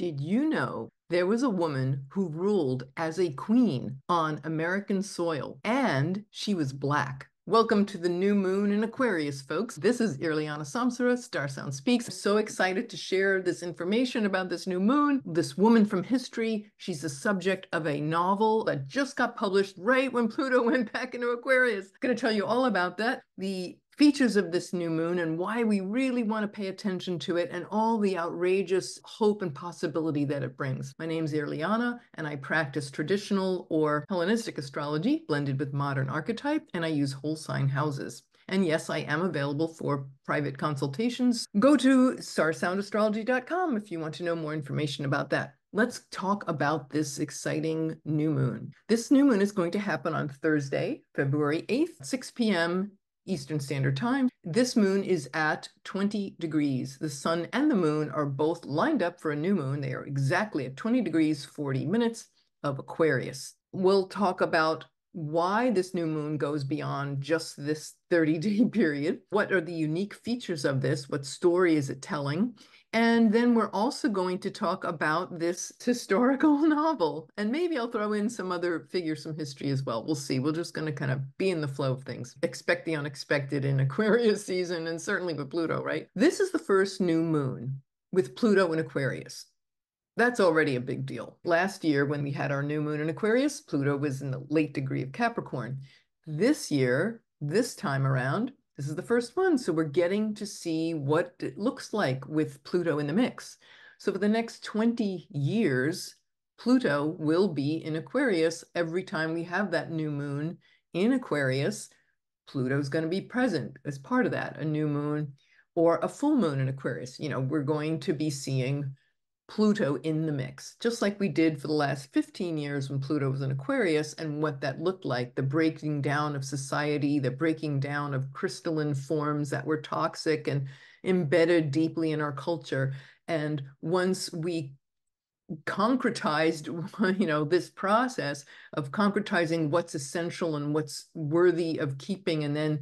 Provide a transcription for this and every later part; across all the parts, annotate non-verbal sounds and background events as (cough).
Did you know there was a woman who ruled as a queen on American soil and she was black? Welcome to the new moon in Aquarius, folks. This is Irlianna Samsara, Star Sound Speaks. So excited to share this information about this new moon, this woman from history. She's the subject of a novel that just got published right when Pluto (laughs) went back into Aquarius. Going to tell you all about that. The features of this new moon and why we really want to pay attention to it and all the outrageous hope and possibility that it brings. My name is Irlianna, and I practice traditional or Hellenistic astrology blended with modern archetype, and I use whole sign houses. And yes, I am available for private consultations. Go to starsoundastrology.com if you want to know more information about that. Let's talk about this exciting new moon. This new moon is going to happen on Thursday, February 8th, 6 p.m. Eastern Standard Time. This moon is at 20 degrees. The sun and the moon are both lined up for a new moon. They are exactly at 20 degrees, 40 minutes of Aquarius. We'll talk about why this new moon goes beyond just this 30 day (laughs) period. What are the unique features of this? What story is it telling? And then we're also going to talk about this historical (laughs) novel. And maybe I'll throw in some other figures from history as well. We'll see. We're just going to kind of be in the flow of things. Expect the unexpected in (laughs) Aquarius season and certainly with Pluto, right? This is the first new moon with Pluto in Aquarius. That's already a big deal. Last year, when we had our new moon in Aquarius, Pluto was in the late degree of Capricorn. This year, this time around, this is the first one. So we're getting to see what it looks like with Pluto in the mix. So for the next 20 years, Pluto will be in Aquarius every time we have that new moon in Aquarius. Pluto's going to be present as part of that, a new moon or a full moon in Aquarius. You know, we're going to be seeing Pluto in the mix, just like we did for the last 15 years when Pluto was in Aquarius and what that looked like the breaking down of society, the breaking down of crystalline forms that were toxic and embedded deeply in our culture. And once we concretized (laughs) you know this process of concretizing what's essential and what's worthy of keeping and then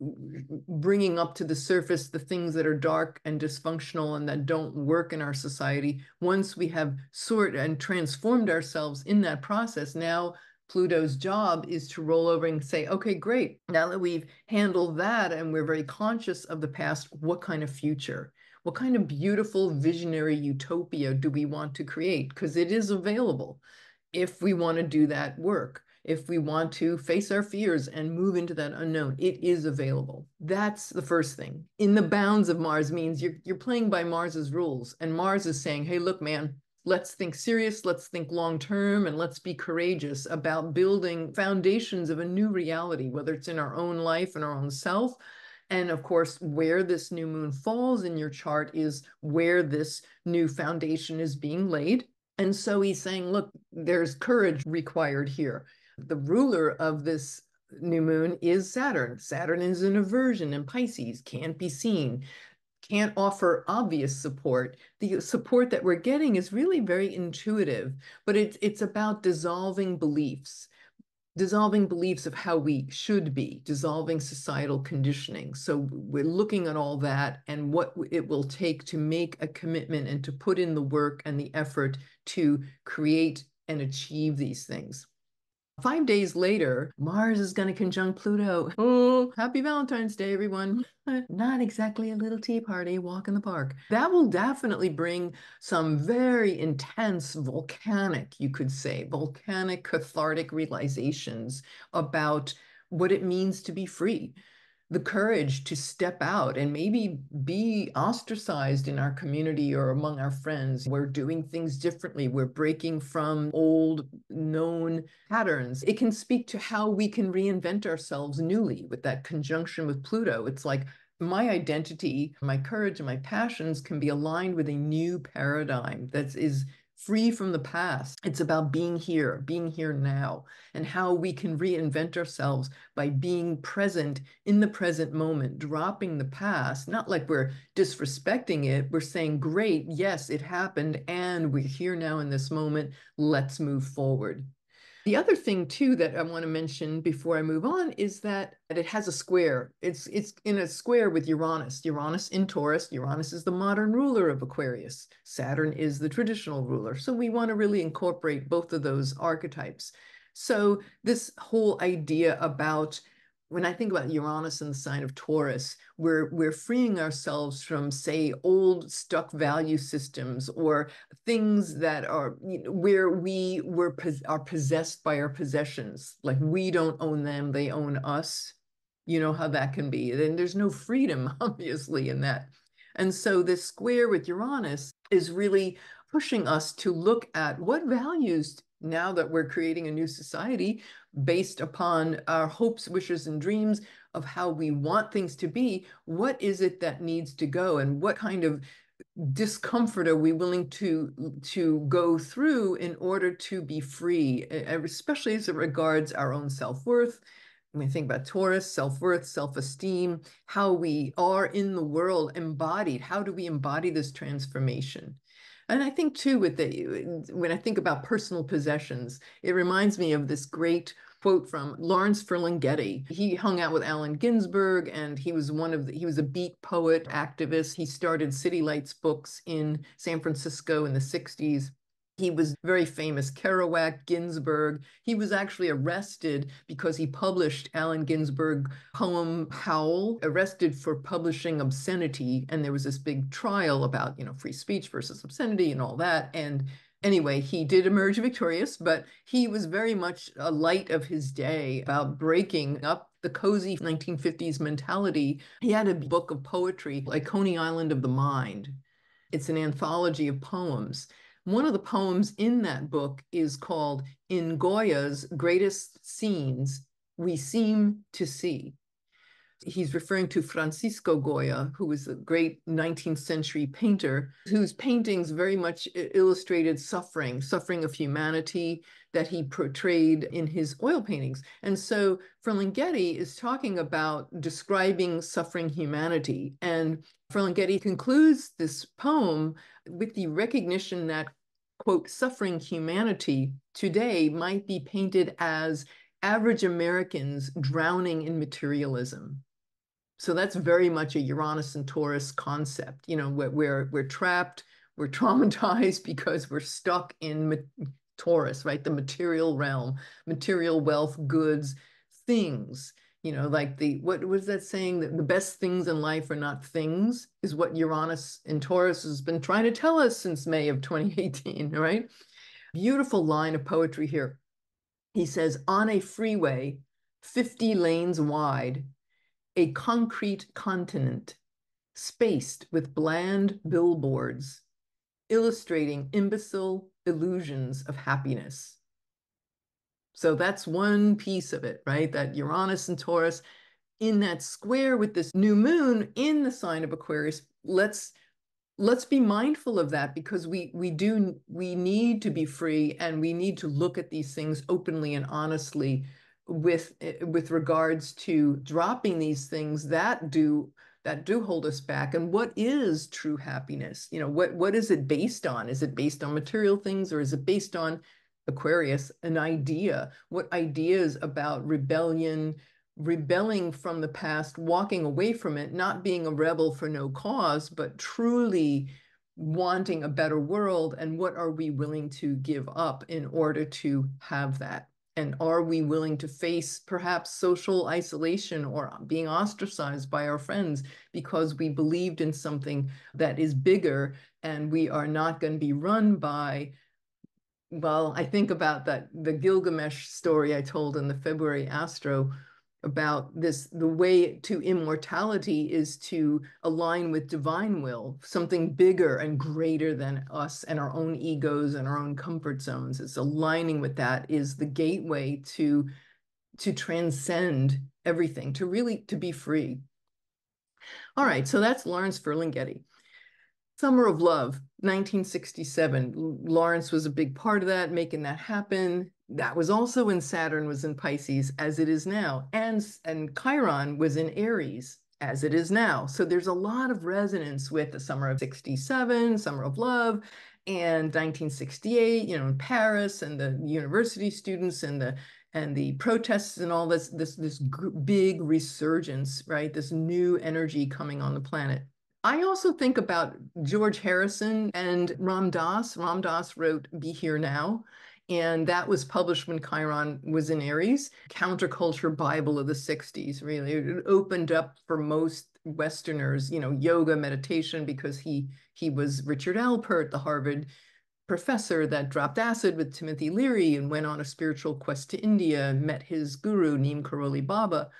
bringing up to the surface the things that are dark and dysfunctional and that don't work in our society. Once we have sort and transformed ourselves in that process, now Pluto's job is to roll over and say, okay, great. Now that we've handled that and we're very conscious of the past, what kind of future? What kind of beautiful visionary utopia do we want to create? Because it is available if we want to do that work if we want to face our fears and move into that unknown, it is available. That's the first thing. In the bounds of Mars means you're, you're playing by Mars's rules. And Mars is saying, hey, look, man, let's think serious, let's think long term, and let's be courageous about building foundations of a new reality, whether it's in our own life and our own self. And of course, where this new moon falls in your chart is where this new foundation is being laid. And so he's saying, look, there's courage required here. The ruler of this new moon is Saturn. Saturn is an aversion in Pisces, can't be seen, can't offer obvious support. The support that we're getting is really very intuitive, but it's it's about dissolving beliefs, dissolving beliefs of how we should be, dissolving societal conditioning. So we're looking at all that and what it will take to make a commitment and to put in the work and the effort to create and achieve these things. Five days later, Mars is going to conjunct Pluto. Oh, happy Valentine's Day, everyone. Uh, not exactly a little tea party, walk in the park. That will definitely bring some very intense volcanic, you could say, volcanic cathartic realizations about what it means to be free the courage to step out and maybe be ostracized in our community or among our friends. We're doing things differently. We're breaking from old known patterns. It can speak to how we can reinvent ourselves newly with that conjunction with Pluto. It's like my identity, my courage, and my passions can be aligned with a new paradigm that is free from the past. It's about being here, being here now, and how we can reinvent ourselves by being present in the present moment, dropping the past, not like we're disrespecting it. We're saying, great, yes, it happened, and we're here now in this moment. Let's move forward. The other thing too that I want to mention before I move on is that it has a square. It's it's in a square with Uranus. Uranus in Taurus. Uranus is the modern ruler of Aquarius. Saturn is the traditional ruler. So we want to really incorporate both of those archetypes. So this whole idea about when I think about Uranus and the sign of Taurus, we're we're freeing ourselves from, say, old stuck value systems or things that are you know, where we were are possessed by our possessions. Like we don't own them; they own us. You know how that can be. Then there's no freedom, (laughs) obviously, in that. And so this square with Uranus is really pushing us to look at what values now that we're creating a new society based upon our hopes, wishes, and dreams of how we want things to be, what is it that needs to go and what kind of discomfort are we willing to to go through in order to be free especially as it regards our own self-worth when we think about Taurus, self-worth, self-esteem, how we are in the world embodied, how do we embody this transformation? And I think too, with the when I think about personal possessions, it reminds me of this great quote from Lawrence Ferlinghetti. He hung out with Allen Ginsberg and he was one of the, he was a beat poet activist. He started City Lights Books in San Francisco in the 60s. He was very famous, Kerouac, Ginsberg. He was actually arrested because he published Allen Ginsberg poem Howl, arrested for publishing obscenity. And there was this big trial about, you know, free speech versus obscenity and all that. And anyway, he did emerge victorious, but he was very much a light of his day about breaking up the cozy 1950s mentality. He had a book of poetry, like Coney Island of the Mind. It's an anthology of poems. One of the poems in that book is called In Goya's Greatest Scenes We Seem to See. He's referring to Francisco Goya, who was a great 19th century painter, whose paintings very much illustrated suffering, suffering of humanity that he portrayed in his oil paintings. And so Ferlinghetti is talking about describing suffering humanity. And Ferlinghetti concludes this poem with the recognition that, quote, suffering humanity today might be painted as average Americans drowning in materialism. So that's very much a Uranus and Taurus concept. You know, we're we're, we're trapped, we're (laughs) traumatized because we're stuck in Taurus, right? The material realm, material wealth, goods, things. You know, like the what was that saying that the best things in life are not things is what Uranus and Taurus has been trying to tell us since May of 2018, (laughs) right? Beautiful line of poetry here. He says, on a freeway 50 lanes wide, a concrete continent spaced with bland billboards illustrating imbecile illusions of happiness. So that's one piece of it, right? That Uranus and Taurus in that square with this new moon in the sign of Aquarius. Let's let's be mindful of that because we we do we need to be free and we need to look at these things openly and honestly with eh, with regards to dropping these things that do that do hold us back and what is true happiness? You know what what is it based on? Is it based on material things or is it based on aquarius an idea? What ideas about rebellion rebelling from the past walking away from it not being a rebel for no cause but truly wanting a better world and what are we willing to give up in order to have that and are we willing to face perhaps social isolation or being ostracized by our friends because we believed in something that is bigger and we are not going to be run by? Well i think about that the gilgamesh story i told in the february astro about this the way to immortality is to align with divine will something bigger and greater than us and our own egos and our own comfort zones. It's aligning with that is the gateway to to transcend everything to really to be free. All right so that's lawrence ferlinghetti. Summer of love 1967 lawrence was a big part of that making that happen that was also when Saturn was in Pisces, as it is now, and and Chiron was in Aries, as it is now. So there's a lot of resonance with the summer of 67, summer of love, And 1968, you know, in Paris and the university students and the and the protests and all this this this big resurgence, right? This new energy coming on the planet. I also think about George Harrison and Ram Dass. Ram Dass wrote Be Here Now, and that was published when Chiron was in Aries, counterculture Bible of the 60s, really. It opened up for most Westerners, you know, yoga, meditation, because he he was Richard Alpert, the Harvard professor that dropped acid with Timothy Leary and went on a spiritual quest to India and met his guru, Neem Karoli Baba,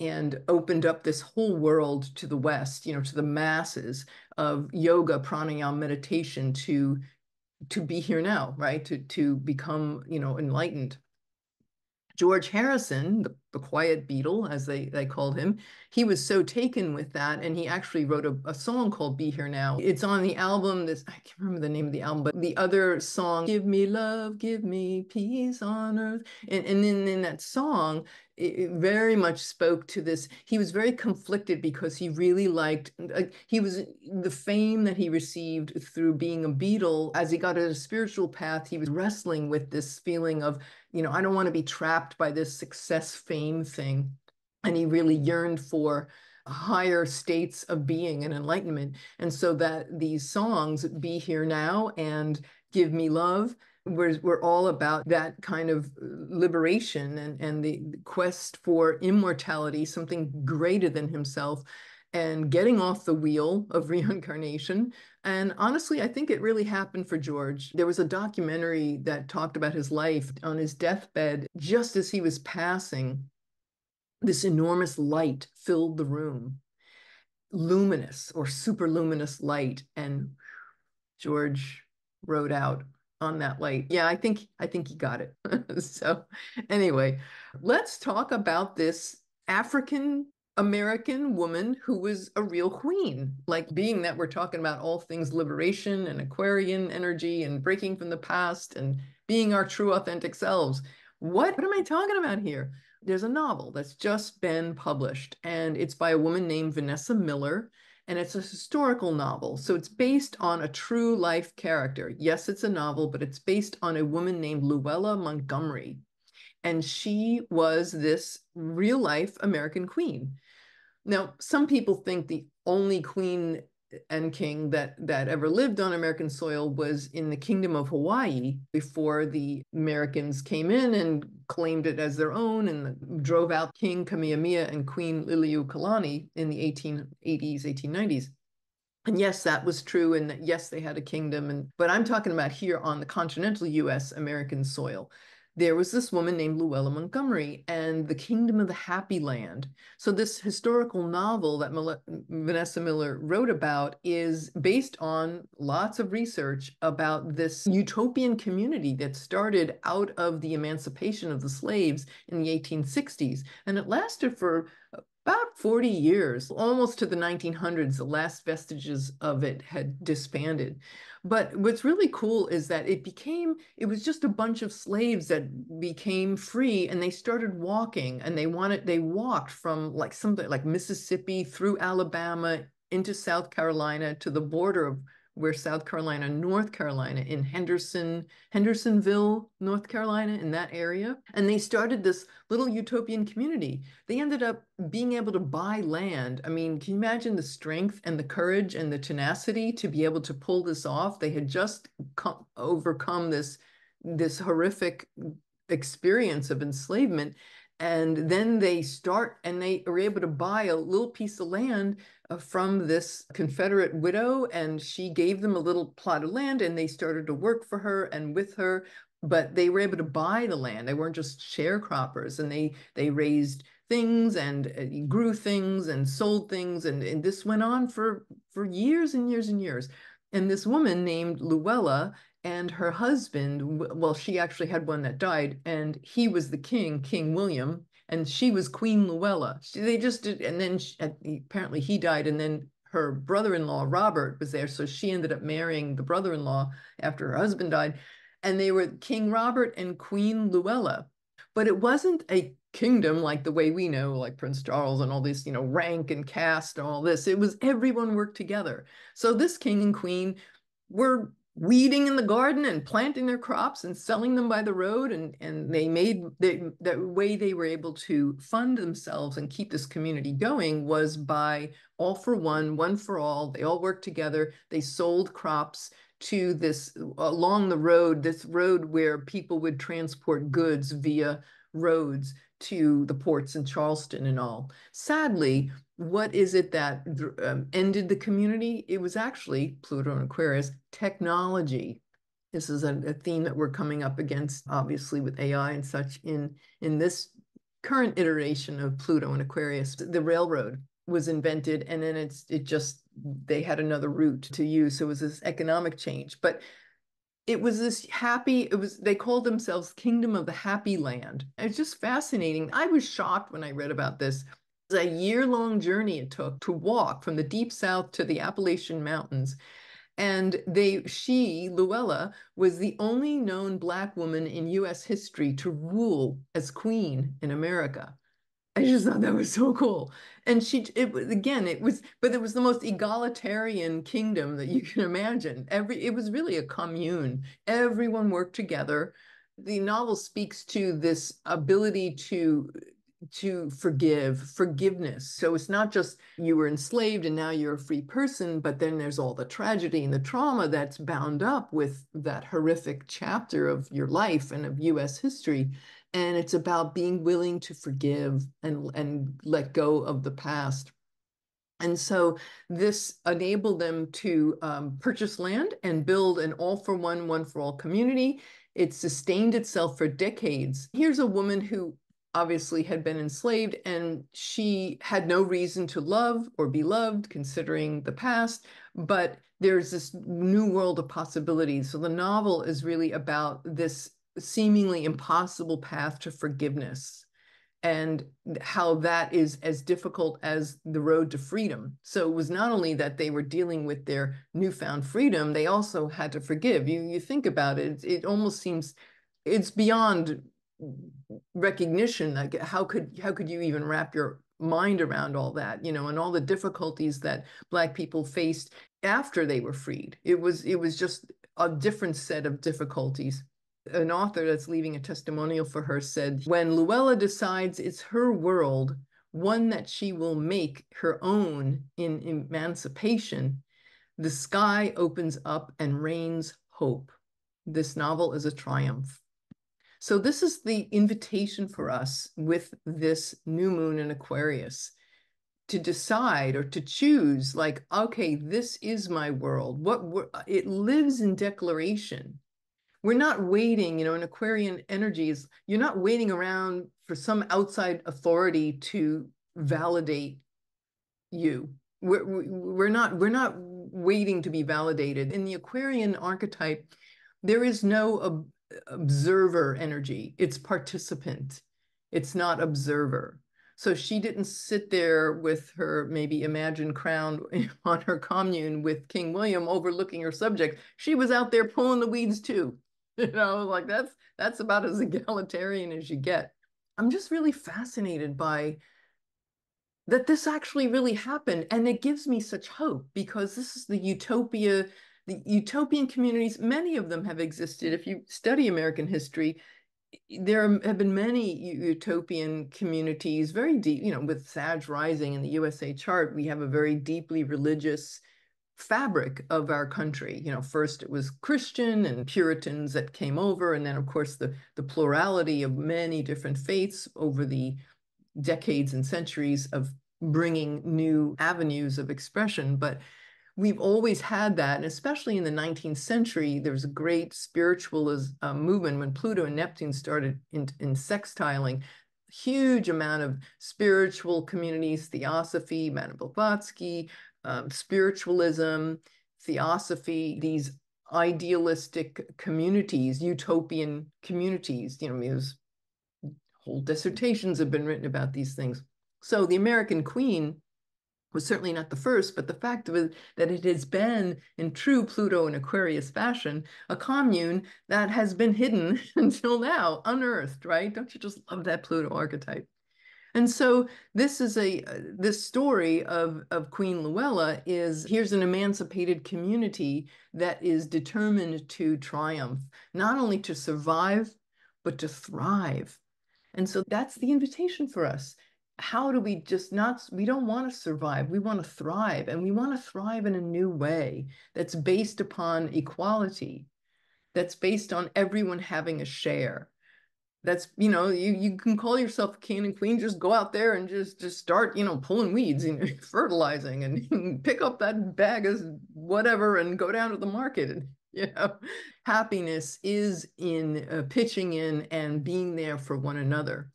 and opened up this whole world to the West, you know, to the masses of yoga, pranayama, meditation to to be here now, right? To to become, you know, enlightened. George Harrison, the, the quiet Beatle, as they, they called him, he was so taken with that. And he actually wrote a, a song called Be Here Now. It's on the album, this, I can't remember the name of the album, but the other song, Give Me Love, Give Me Peace on Earth. And, and then in that song, it very much spoke to this. He was very conflicted because he really liked, uh, he was the fame that he received through being a Beatle. As he got a spiritual path, he was wrestling with this feeling of, you know, I don't want to be trapped by this success fame thing. And he really yearned for higher states of being and enlightenment. And so that these songs, Be Here Now and Give Me Love, we're, we're all about that kind of uh, liberation and, and the quest for immortality, something greater than himself, and getting off the wheel of (laughs) reincarnation. And honestly, I think it really happened for George. There was a documentary that talked about his life on his deathbed, just as he was passing. This enormous light filled the room, luminous or super luminous light. And George rode out on that light. Yeah, I think I think he got it. (laughs) so anyway, let's talk about this African American woman who was a real queen. Like being that we're talking about all things liberation and Aquarian energy and breaking from the past and being our true authentic selves. What, what am I talking about here? There's a novel that's just been published and it's by a woman named Vanessa Miller and it's a historical novel. So it's based on a true life character. Yes, it's a novel, but it's based on a woman named Luella Montgomery. And she was this real life American queen. Now, some people think the only queen and king that that ever lived on American soil was in the kingdom of Hawaii before the Americans came in and claimed it as their own and drove out King Kamehameha and Queen Liliuokalani in the 1880s, 1890s. And yes, that was true. And yes, they had a kingdom. And but I'm talking about here on the continental US American soil there was this woman named Luella Montgomery and the Kingdom of the Happy Land. So this historical novel that Vanessa Miller wrote about is based on lots of research about this utopian community that started out of the emancipation of the slaves in the 1860s. And it lasted for uh, about 40 years, almost to the 1900s, the last vestiges of it had disbanded. But what's really cool is that it became, it was just a bunch of slaves that became free and they started walking and they wanted, they walked from like something like Mississippi through Alabama into South Carolina to the border of where South Carolina, North Carolina, in Henderson, Hendersonville, North Carolina, in that area. And they started this little utopian community. They ended up being able to buy land. I mean, can you imagine the strength and the courage and the tenacity to be able to pull this off? They had just come, overcome this, this horrific experience of enslavement and then they start and they are able to buy a little piece of land uh, from this Confederate widow. And she gave them a little plot of land and they started to work for her and with her. But they were able to buy the land. They weren't just sharecroppers and they, they raised things and uh, grew things and sold things. And, and this went on for, for years and years and years. And this woman named Luella and her husband, well, she actually had one that died, and he was the king, King William, and she was Queen Luella. She, they just did, and then she, apparently he died, and then her brother-in-law Robert was there, so she ended up marrying the brother-in-law after her husband died, and they were King Robert and Queen Luella. But it wasn't a kingdom like the way we know, like Prince Charles and all this, you know, rank and caste and all this. It was everyone worked together. So this king and queen were weeding in the garden and planting their crops and selling them by the road and and they made the the way they were able to fund themselves and keep this community going was by all for one one for all. They all worked together. They sold crops to this along the road this road where people would transport goods via roads to the ports in Charleston and all sadly what is it that um, ended the community? It was actually Pluto and Aquarius technology. This is a, a, theme that we're coming up against, obviously, with AI and such in in this current iteration of Pluto and Aquarius. The railroad was invented, and then it's it just they had another route to use. So it was this economic change, but it was this happy it was they called themselves kingdom of the happy land it's just fascinating i was shocked when i read about this a year-long journey it took to walk from the deep south to the Appalachian Mountains. And they, she, Luella, was the only known Black woman in US history to rule as queen in America. I just thought that was so cool. And she, it was again, it was, but it was the most egalitarian kingdom that you can imagine. Every, it was really a commune. Everyone worked together. The novel speaks to this ability to to forgive, forgiveness. So it's not just you were enslaved and now you're a free person, but then there's all the tragedy and the trauma that's bound up with that horrific chapter of your life and of US history. And it's about being willing to forgive and, and let go of the past. And so this enabled them to um, purchase land and build an all for one, one for all community. It sustained itself for decades. Here's a woman who obviously had been enslaved and she had no reason to love or be loved considering the past but there's this new world of possibilities so the novel is really about this seemingly impossible path to forgiveness and how that is as difficult as the road to freedom. So it was not only that they were dealing with their newfound freedom they also had to forgive. You you think about it it almost seems it's beyond recognition like how could how could you even wrap your mind around all that you know and all the difficulties that black people faced after they were freed? It was it was just a different set of difficulties an author that's leaving a testimonial for her said when luella decides it's her world one that she will make her own in emancipation the sky opens up and rains hope. This novel is a triumph. So this is the invitation for us with this new moon in Aquarius to decide or to choose like okay this is my world. What it lives in declaration we're not waiting you know in aquarian energies you're not waiting around for some outside authority to validate you we're, we're not we're not waiting to be validated in the aquarian archetype there is no observer energy. It's participant. It's not observer. So she didn't sit there with her maybe imagined crown (laughs) on her commune with King William overlooking her subject. She was out there pulling the weeds too. (laughs) You know, like that's that's about as (laughs) egalitarian as you get. I'm just really fascinated by that this actually really happened. And it gives me such hope because this is the utopia the utopian communities, many of them have existed. If you study American history, there have been many utopian communities, very deep, you know, with Sag Rising in the USA chart, we have a very deeply religious fabric of our country. You know, first it was Christian and Puritans that came over, and then of course the, the plurality of many different faiths over the decades and centuries of bringing new avenues of expression. But we've always had that, and especially in the 19th century, there was a great spiritualist uh, movement when Pluto and Neptune started in, in sextiling. Huge amount of spiritual communities, theosophy, Madame Blavatsky, um, spiritualism, theosophy, these idealistic communities, utopian communities. You know, there's whole dissertations have been written about these things. So the American Queen was certainly not the first, but the fact of it that it has been in true Pluto and Aquarius fashion, a commune that has been hidden (laughs) until now, unearthed, right? Don't you just love that Pluto archetype? And so this is a uh, this story of of Queen Luella is here's an emancipated community that is determined to triumph, not only to survive, but to thrive. And so that's the invitation for us. How do we just not, we don't want to survive, we want to thrive, and we want to thrive in a new way that's based upon equality, that's based on everyone having a share that's you know you you can call yourself a king and queen just go out there and just just start you know pulling weeds and (laughs) fertilizing and (laughs) pick up that bag of whatever and go down to the market. And (laughs) you know happiness is in uh, pitching in and being there for one another.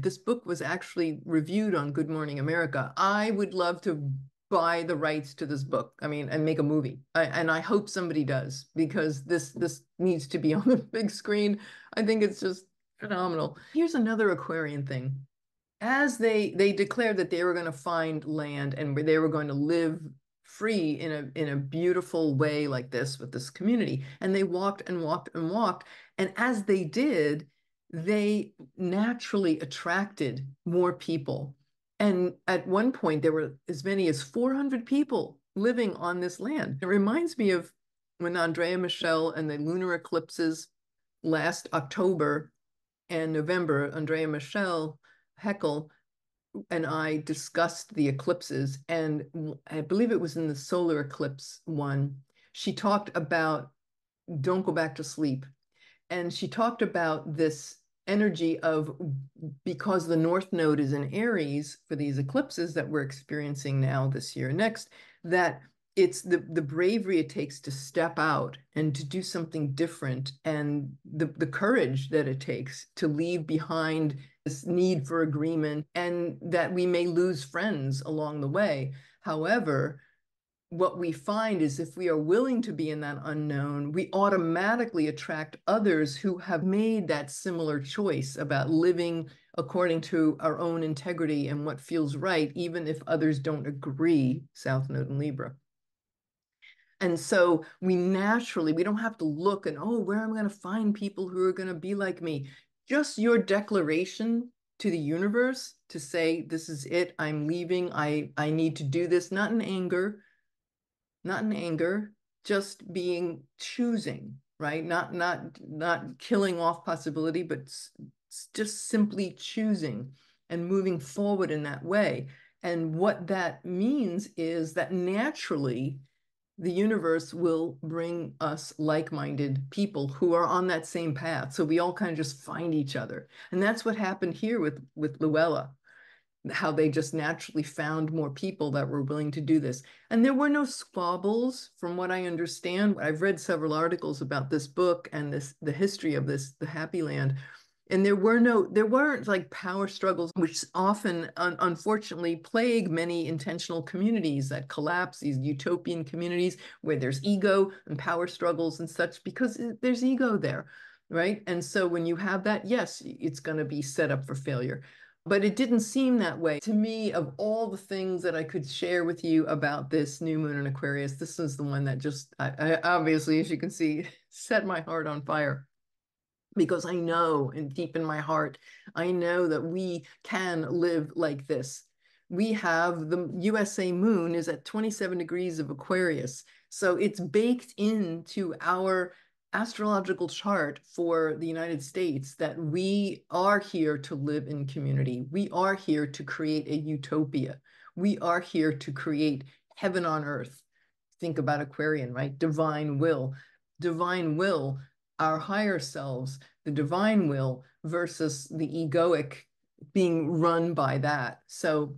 This book was actually reviewed on good morning america. I would love to buy the rights to this book. I mean, and make a movie. I, and I hope somebody does because this this needs to be (laughs) on the big screen. I think it's just phenomenal. Here's another Aquarian thing. As they they declared that they were going to find land and where they were going to live free in a in a beautiful way like this with this community, and they walked and walked and walked, and as they did, they naturally attracted more people and at one point, there were as many as 400 people living on this land. It reminds me of when Andrea Michelle and the lunar eclipses last October and November, Andrea Michelle Heckel and I discussed the eclipses. And I believe it was in the solar eclipse one. She talked about don't go back to sleep. And she talked about this energy of because the north node is in aries for these eclipses that we're experiencing now this year next that it's the the bravery it takes to step out and to do something different and the the courage that it takes to leave behind this need for agreement and that we may lose friends along the way. However what we find is if we are willing to be in that unknown, we automatically attract others who have made that similar choice about living according to our own integrity and what feels right, even if others don't agree, South Node and Libra. And so we naturally, we don't have to look and, oh, where am I going to find people who are going to be like me? Just your declaration to the universe to say, this is it, I'm leaving, I, I need to do this, not in anger, not in anger, just being choosing, right? Not not not killing off possibility, but just simply choosing and moving forward in that way. And what that means is that naturally the universe will bring us like-minded people who are on that same path. So we all kind of just find each other. And that's what happened here with with Luella how they just naturally found more people that were willing to do this. And there were no squabbles, from what I understand. I've read several articles about this book and this the history of this, the Happy Land. And there were no, there weren't like power struggles, which often, un unfortunately, plague many intentional communities that collapse, these utopian communities where there's ego and power struggles and such, because there's ego there, right? And so when you have that, yes, it's going to be set up for failure but it didn't seem that way. To me of all the things that i could share with you about this new moon in aquarius this is the one that just I, I, obviously as you can see (laughs) set my heart on fire. Because i know and deep in my heart i know that we can live like this. We have the usa moon is at 27 degrees of aquarius so it's baked into our astrological chart for the United States that we are here to live in community. We are here to create a utopia. We are here to create heaven on earth. Think about Aquarian, right? Divine will. Divine will, our higher selves, the divine will versus the egoic being run by that. So,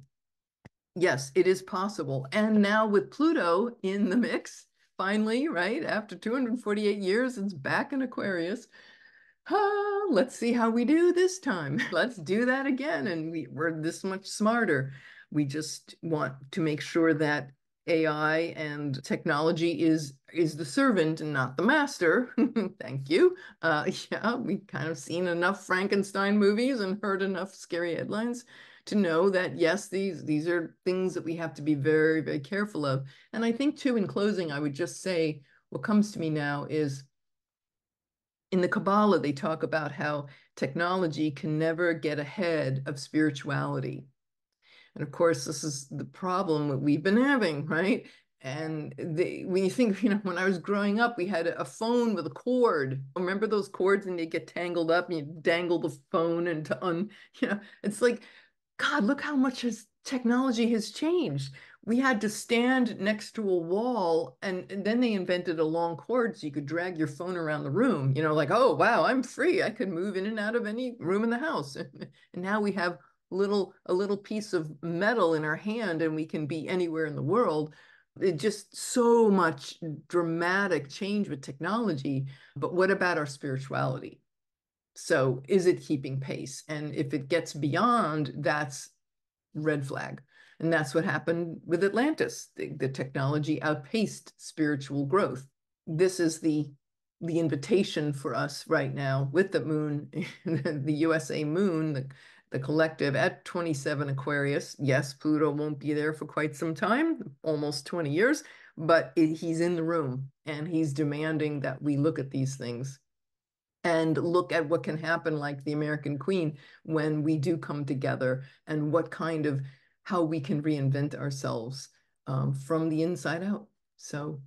yes, it is possible. And now with Pluto in the mix, finally, right? After 248 years, it's back in Aquarius. Ah, let's see how we do this time. (laughs) Let's do that again. And we, we're this much smarter. We just want to make sure that AI and technology is is the servant and not the master. (laughs) Thank you. Uh, (laughs) yeah, we've kind of seen enough Frankenstein movies and heard enough scary headlines to know that yes, these these are things that we have to be very, very careful of. And I think too, in closing, I would just say what comes to me now is in the Kabbalah, they talk about how technology can never get ahead of spirituality. And of course, this is the problem that we've been having, right? And they, when you think, you know, when I was growing up, we had a phone with a cord. Remember those cords and they get tangled up and you dangle the phone and to un, (laughs) you know, it's like, God, look how much has technology has changed. We had to stand next to a wall and, and then they invented a long cord so you could drag your phone around the room, you know, like, oh, wow, I'm free. I could move in and out of any room in the house. (laughs) and now we have little a little piece of metal in our hand and we can be anywhere in the world it just so much dramatic change with technology but what about our spirituality so is it keeping pace? And if it gets beyond that's red flag. And that's what happened with atlantis. The, the technology outpaced spiritual growth. This is the the invitation for us right now with the moon (laughs) the usa moon the the collective at 27 Aquarius. Yes, Pluto won't be there for quite some time, almost 20 years, but it, he's in the room and he's demanding that we look at these things and look at what can happen like the American Queen when we do come together and what kind of how we can reinvent ourselves um, from the inside out. So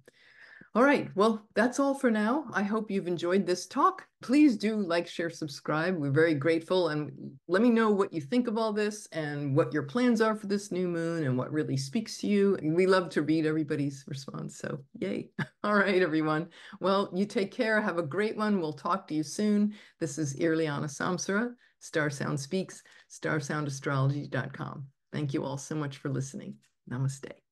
all right, well, that's all for now. I hope you've enjoyed this talk. Please do like, share, subscribe. We're very grateful. And let me know what you think of all this and what your plans are for this new moon and what really speaks to you. We love to read everybody's response. So, yay. (laughs) All right, everyone. Well, you take care. Have a great one. We'll talk to you soon. This is Irlianna Samsara, Star Sound Speaks, starsoundastrology.com. Thank you all so much for listening. Namaste.